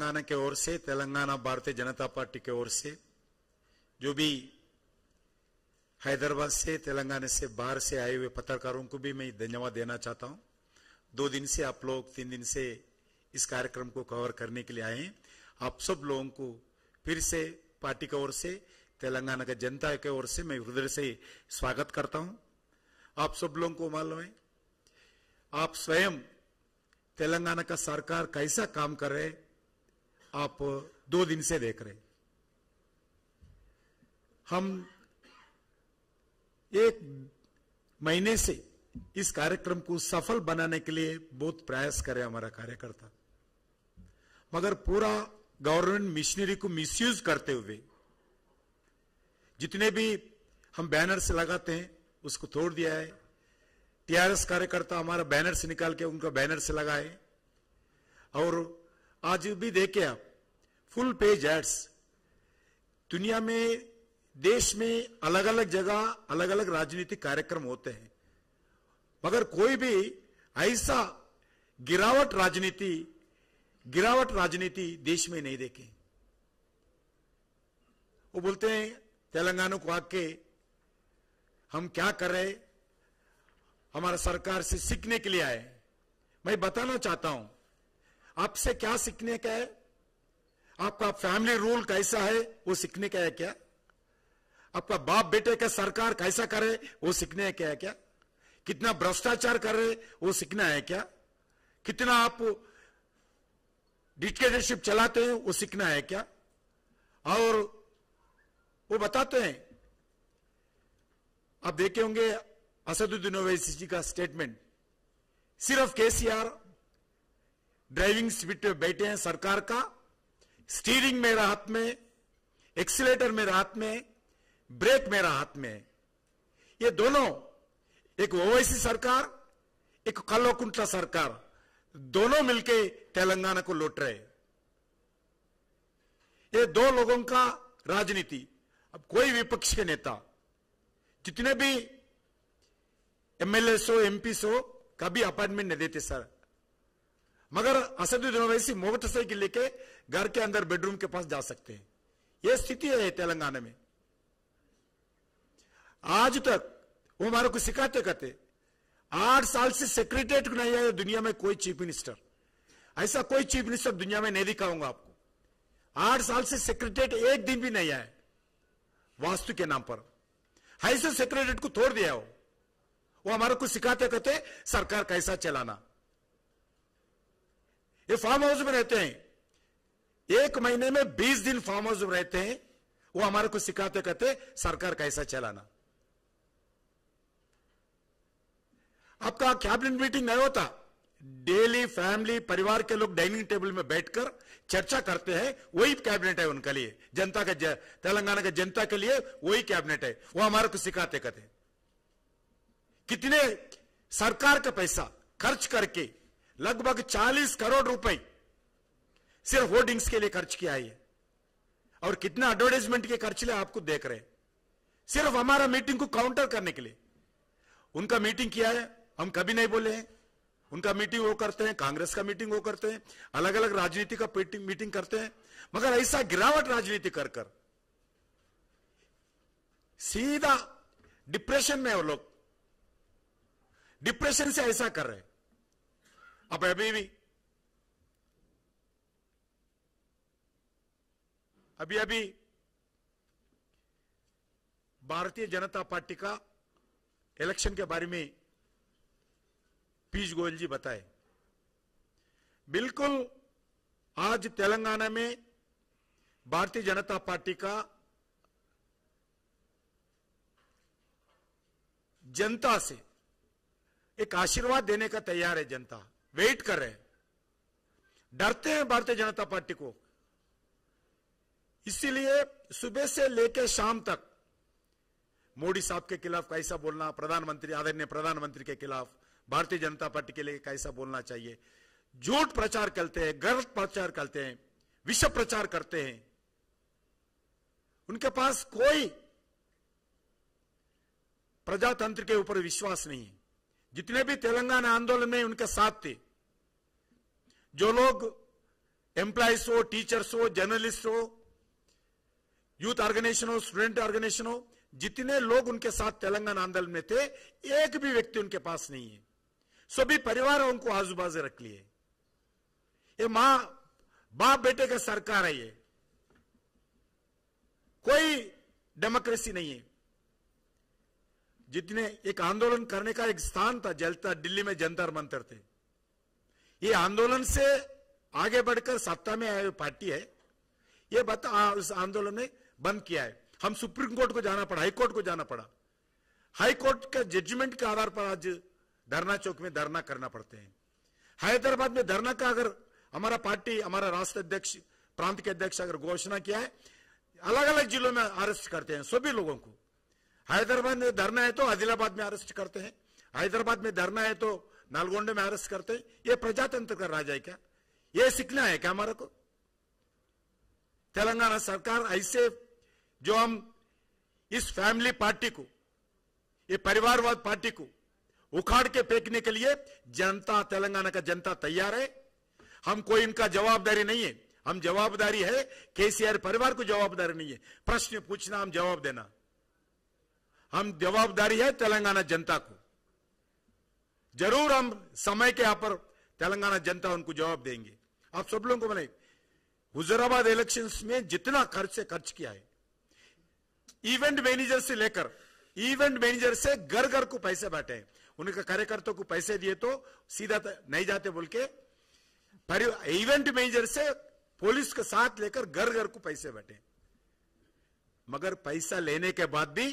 तेलंगाना के ओर से, तेलंगाना भारतीय जनता पार्टी के ओर से, जो भी हैदराबाद से, तेलंगाना से बाहर से आए हुए पत्रकारों को भी मैं धन्यवाद देना चाहता हूँ। दो दिन से आप लोग, तीन दिन से इस कार्यक्रम को कवर करने के लिए आए हैं। आप सब लोगों को फिर से पार्टी की ओर से, तेलंगाना का जनता की ओर से मैं हृदय से स्वागत करता हूँ। आप सब लोगों को मालूम है आप स्वयं तेलंगाना का सरकार कैसा काम कर रहे आप दो दिन से देख रहे हम एक महीने से इस कार्यक्रम को सफल बनाने के लिए बहुत प्रयास करे हमारा कार्यकर्ता। मगर पूरा गवर्नमेंट मिशनरी को मिसयूज करते हुए, जितने भी हम बैनर्स लगाते हैं, उसको तोड़ दिया है। टीआरएस कार्यकर्ता हमारा बैनर से निकाल के उनका बैनर से लगाए। और आज भी देखे आप फुल पेज एड्स। दुनिया में, देश में अलग अलग जगह अलग अलग राजनीतिक कार्यक्रम होते हैं। मगर कोई भी ऐसा गिरावट राजनीति गिरावट राजनीति देश में नहीं देखे। वो बोलते हैं, तेलंगाना को आके हम क्या कर रहे हमारा सरकार से सीखने के लिए आए मैं बताना चाहता हूँ, आपसे क्या सीखने का है? आपका फैमिली रूल कैसा है, वो सीखने का है क्या? आपका बाप बेटे का सरकार कैसा करे, वो सीखने का है क्या? कितना भ्रष्टाचार कर रहे वो सीखना है क्या? कितना आप डिक्टेटरशिप चलाते हैं, वो सीखना है क्या? और वो बताते हैं। आप देखे होंगे असदुद्दीन ओवैसी जी का स्टेटमेंट सिर्फ़ केसीआर ड्राइविंग सीट पे बैठे हैं सरकार का स्टीयरिंग मेरा हाथ में एक्सीटर मेरा हाथ में, ब्रेक मेरा हाथ में। ये दोनों, एक ओवैसी सरकार, एक कल्लोकुंटला सरकार, दोनों मिलके तेलंगाना को लौट रहे। ये दो लोगों का राजनीति। अब कोई विपक्ष के नेता, जितने भी एमएलए हो एमपी हो, कभी अपॉइंटमेंट नहीं देते, सर। मगर असदुद्दीन ओवैसी मोटरसाइकिल लेके घर के अंदर बेडरूम के पास जा सकते हैं। यह स्थिति है तेलंगाना में। आज तक वो हमारे को सिखाते कहते आठ साल से सेक्रेटरीट नहीं आया दुनिया में कोई चीफ मिनिस्टर ऐसा कोई चीफ मिनिस्टर दुनिया में नहीं दिखाऊँगा आपको। आठ साल से सेक्रेटरीट एक दिन भी नहीं आया। वास्तु के नाम पर। ऐसे सेक्रेटरीट को तोड़ दिया हो। वो हमारे को सिखाते कहते सरकार कैसा चलाना। ये फार्म हाउस में रहते हैं। एक महीने में बीस दिन फार्म हाउस रहते हैं, वो हमारे को सिखाते कहते, सरकार कैसा चलाना। आपका कैबिनेट मीटिंग नहीं होता। डेली फैमिली परिवार के लोग डाइनिंग टेबल में बैठकर चर्चा करते हैं, वही कैबिनेट है उनके लिए। जनता का तेलंगाना के जनता के लिए वही कैबिनेट है। वो हमारे को सिखाते कहते कितने सरकार का पैसा खर्च करके लगभग 40 करोड़ रुपए सिर्फ़ होर्डिंग्स के लिए खर्च किया है और कितना एडवर्टाइजमेंट के खर्च ले आपको देख रहे सिर्फ़ हमारा मीटिंग को काउंटर करने के लिए। उनका मीटिंग किया है, हम कभी नहीं बोले हैं। उनका मीटिंग वो करते हैं, कांग्रेस का मीटिंग वो करते हैं अलग अलग राजनीति का मीटिंग करते हैं। मगर ऐसा गिरावट राजनीति कर कर, सीधा डिप्रेशन में वो लोग। डिप्रेशन से ऐसा कर रहे अब अभी भी अभी अभी भारतीय जनता पार्टी का इलेक्शन के बारे में पीयूष गोयल जी बताए। बिल्कुल आज तेलंगाना में भारतीय जनता पार्टी का जनता से एक आशीर्वाद देने का तैयार है जनता। वेट कर रहे हैं। डरते हैं भारतीय जनता पार्टी को। इसीलिए सुबह से लेकर शाम तक मोदी साहब के खिलाफ कैसा बोलना, प्रधानमंत्री, आदरणीय प्रधानमंत्री के खिलाफ, भारतीय जनता पार्टी के लिए कैसा बोलना चाहिए? झूठ प्रचार करते हैं, गर्व प्रचार करते हैं विश्व प्रचार करते हैं। उनके पास कोई प्रजातंत्र के ऊपर विश्वास नहीं है। जितने भी तेलंगाना आंदोलन में उनके साथ थे, जो लोग एम्प्लॉयज़ हो टीचर्स हो जर्नलिस्ट हो यूथ ऑर्गेनाइजेशन हो, स्टूडेंट ऑर्गेनाइजेशन हो, जितने लोग उनके साथ तेलंगाना आंदोलन में थे, एक भी व्यक्ति उनके पास नहीं है। सभी परिवार उनको आजू बाजू रख लिए। ये माँ, बाप बेटे का सरकार है ये। कोई डेमोक्रेसी नहीं है। जितने एक आंदोलन करने का एक स्थान था जलता दिल्ली में जंतर मंतर थे। ये आंदोलन से आगे बढ़कर सत्ता में आए पार्टी है। ये बता, उस आंदोलन ने बंद किया है। हम सुप्रीम कोर्ट को जाना पड़ा हाई कोर्ट को जाना पड़ा। हाई कोर्ट का जजमेंट के आधार पर आज धरना चौक में धरना करना पड़ते हैं। हैदराबाद में धरना का अगर हमारा पार्टी, हमारा राष्ट्र अध्यक्ष, प्रांत के अध्यक्ष अगर घोषणा किया है अलग अलग जिलों में अरेस्ट करते हैं सभी लोगों को। हैदराबाद में धरना है तो आदिलाबाद में अरेस्ट करते हैं। हैदराबाद में धरना है तो नालगोंडे में अरेस्ट करते हैं। ये प्रजातंत्र का राज है क्या? ये सीखना है क्या हमारा को? तेलंगाना सरकार ऐसे जो हम इस फैमिली पार्टी को, ये परिवारवाद पार्टी को उखाड़ के फेंकने के लिए जनता, तेलंगाना का जनता तैयार है। हम कोई इनका जवाबदारी नहीं है। हम जवाबदारी है, केसीआर परिवार को जवाबदारी नहीं है। प्रश्न पूछना, हम जवाब देना। हम जवाबदारी है तेलंगाना जनता को। ज़रूर हम समय के यहाँ पर तेलंगाना जनता उनको जवाब देंगे। आप सब लोगों को मैंने हुजराबाद इलेक्शंस में जितना खर्च खर्च किया है इवेंट मैनेजर से लेकर इवेंट मैनेजर से घर घर को पैसे बांटे उनके कार्यकर्ताओं को पैसे दिए तो सीधा नहीं जाते बोल के इवेंट मैनेजर से पुलिस के साथ लेकर घर घर को पैसे बांटे मगर पैसा लेने के बाद भी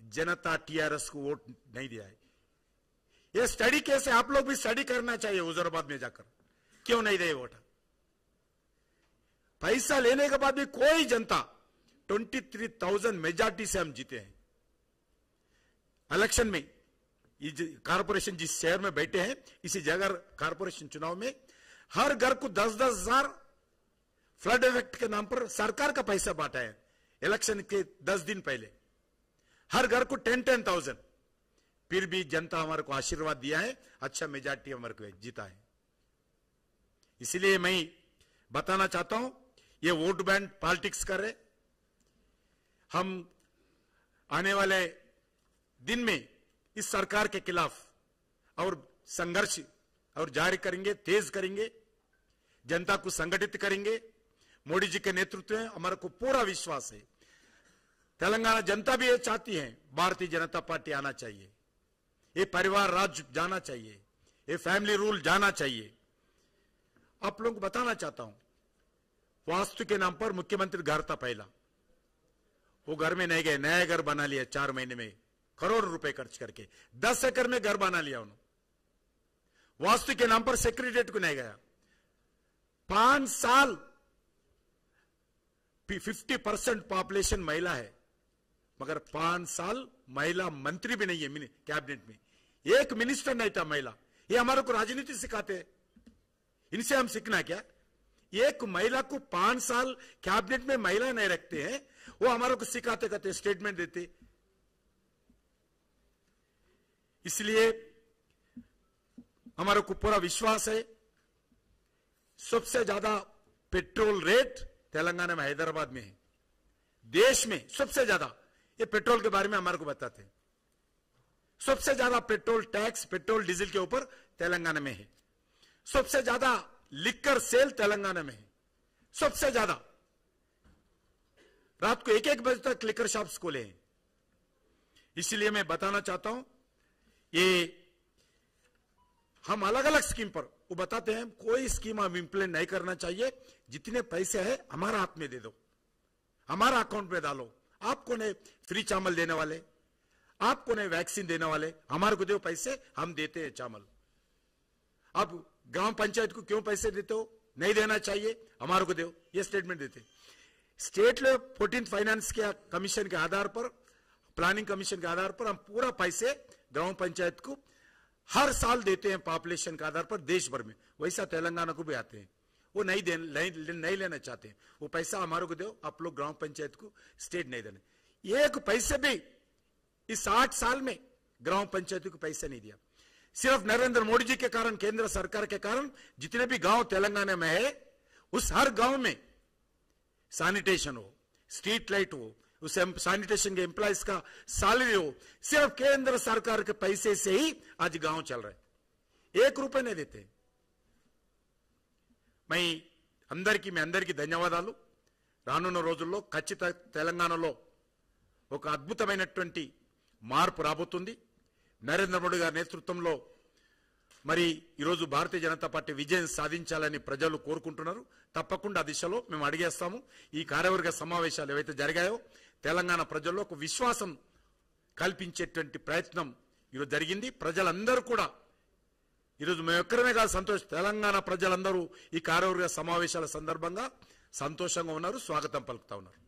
जनता टीआरएस को वोट नहीं दिया है। ये स्टडी कैसे आप लोग भी स्टडी करना चाहिए हुजराबाद में जाकर। क्यों नहीं दे वोट? पैसा लेने के बाद भी कोई जनता ट्वेंटी थ्री थाउज़ेंड मेजॉरिटी से हम जीते हैं। इलेक्शन में ये कारपोरेशन जिस शहर में बैठे हैं, इसी जगह कारपोरेशन चुनाव में हर घर को दस दस हज़ार फ्लड इफ़ेक्ट के नाम पर सरकार का पैसा बांटा है इलेक्शन के दस दिन पहले। हर घर को टेन टेन थाउज़ेंड फिर भी जनता हमारे को आशीर्वाद दिया है अच्छा मेजॉरिटी हमारे को जीता है। इसलिए मैं बताना चाहता हूँ, ये वोट बैंक पॉलिटिक्स कर रहे हम आने वाले दिन में इस सरकार के खिलाफ और संघर्ष और जारी करेंगे, तेज करेंगे, जनता को संगठित करेंगे। मोदी जी के नेतृत्व में हमारे को पूरा विश्वास है। तेलंगाना जनता भी ये चाहती है, भारतीय जनता पार्टी आना चाहिए। ये परिवार राज जाना चाहिए। ये फैमिली रूल जाना चाहिए। आप लोगों को बताना चाहता हूँ, वास्तु के नाम पर मुख्यमंत्री घर था पहला। वो घर में नहीं गए, नया घर बना लिया चार महीने में, करोड़ रुपए खर्च करके, दस एकड़ में घर बना लिया उन्होंने। वास्तु के नाम पर सेक्रेटरीट को नहीं गया। पाँच साल फिफ्टी परसेंट पॉपुलेशन महिला है, मगर पाँच साल महिला मंत्री भी नहीं है कैबिनेट में। एक मिनिस्टर नहीं था महिला। ये हमारे को राजनीति सिखाते इनसे हम सीखना क्या? एक महिला को पाँच साल कैबिनेट में महिला नहीं रखते हैं वो हमारे को सिखाते कहते स्टेटमेंट देते। इसलिए हमारे को पूरा विश्वास है। सबसे ज़्यादा पेट्रोल रेट तेलंगाना में, हैदराबाद में है। देश में सबसे ज़्यादा। ये पेट्रोल के बारे में हमारे को बताते हैं। सबसे ज़्यादा पेट्रोल टैक्स, पेट्रोल डीजल के ऊपर तेलंगाना में है। सबसे ज़्यादा लिकर सेल तेलंगाना में है। सबसे ज़्यादा। रात को एक एक बजे तक लिकर शॉप्स खोले हैं इसलिए मैं बताना चाहता हूँ, ये हम अलग अलग स्कीम पर, वो बताते हैं, कोई स्कीम हम इंप्लीमेंट नहीं करना चाहिए, जितने पैसे है हमारा हाथ में दे दो। हमारा अकाउंट में डालो। आपको ने फ्री चावल देने वाले। आपको ने वैक्सीन देने वाले। हमारे को दो पैसे, हम देते हैं चावल। आप ग्राम पंचायत को क्यों पैसे देते हो? नहीं देना चाहिए। हमारे को दो। ये स्टेटमेंट देते स्टेट फोर्टीन फाइनेंस के कमीशन के आधार पर प्लानिंग कमीशन के आधार पर हम पूरा पैसे ग्राम पंचायत को हर साल देते हैं पॉपुलेशन के आधार पर देश भर में वैसा तेलंगाना को भी आते हैं। वो नहीं दे नहीं, नहीं लेना चाहते हैं। वो पैसा हमारे को दो आप लोग ग्राम पंचायत को स्टेट नहीं देने। एक पैसे भी इस आठ साल में ग्राम पंचायत को पैसा नहीं दिया। सिर्फ़ नरेंद्र मोदी जी के कारण केंद्र सरकार के कारण जितने भी गाँव तेलंगाना में है उस हर गाँव में सैनिटेशन हो स्ट्रीट लाइट हो उस सैनिटेशन के एम्प्लॉयज का सैलरी हो सिर्फ केंद्र सरकार के पैसे से ही आज गांव चल रहे एक रुपए नहीं देते మై అందరికీ మీ అందరికీ ధన్యవాదాలు రానున్న రోజుల్లో ఖచ్చిత తెలంగాణలో ఒక అద్భుతమైనటువంటి మార్పు రాబోతుంది నరేంద్ర మోడీ గారి నేతృత్వంలో మరి ఈరోజు భారతీయ జనతా పార్టీ విజయం సాధించాలని ప్రజలు కోరుకుంటున్నారు. తప్పకుండా ఆ దిశలో మేము అడిగేస్తాము. ఈ కార్యవర్గ సమావేశాలు ఏవైతే జరిగాయో తెలంగాణ ప్రజల్లో ఒక విశ్వాసం కల్పించేటువంటి ప్రయత్నం ఈరోజు జరిగింది. ప్రజలందరూ కూడా ఈరోజు మేము ఒక్కరమే కాదు సంతోష్ తెలంగాణ ప్రజలందరూ ఈ కార్యవర్గ సమావేశాల సందర్భంగా సంతోషంగా ఉన్నారు స్వాగతం పలుకుతా ఉన్నారు.